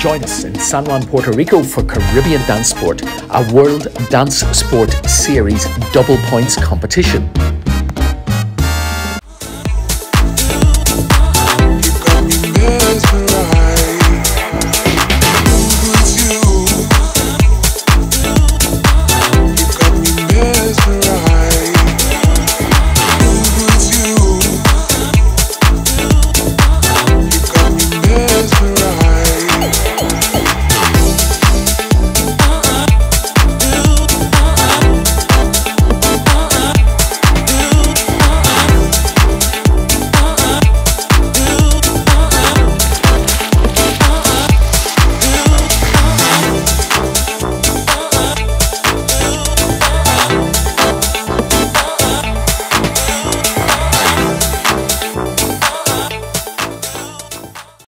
Join us in San Juan, Puerto Rico for Caribbean Dance Sport, a World Dance Sport Series double points competition.